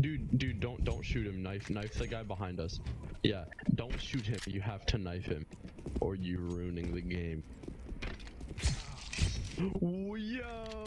Dude, dude, don't don't shoot him. Knife, knife the guy behind us. Yeah, don't shoot him. You have to knife him, or you ruining the game. Yo.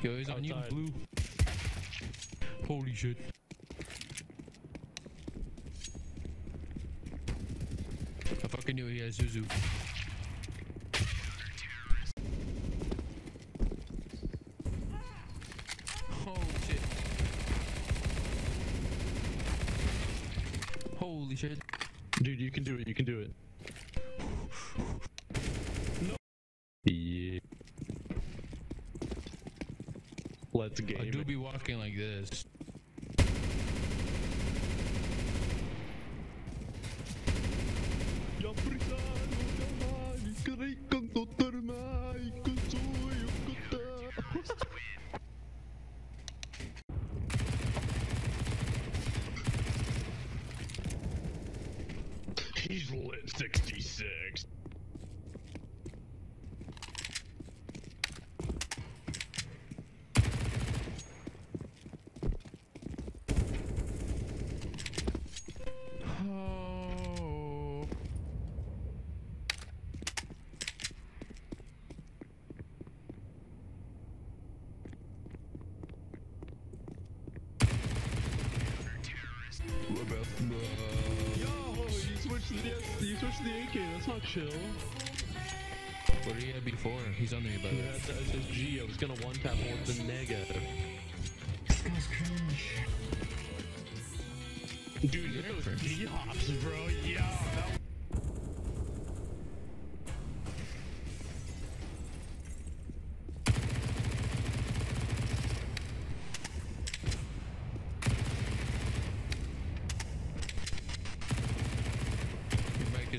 Yo, he's on you, blue. Holy shit. I fucking knew he had Zuzu. Oh shit. Holy shit. Dude, you can do it. You can do it. No. Yeah. Let's game. I do be walking like this. He's lit 66. Yo, you switched the you switched the AK. That's not chill. What did he have before? He's under me, by the You way. had the SSG. I was gonna one tap more than negative. Dude, at those D hops, bro. Yo, that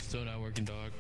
still not working, dog.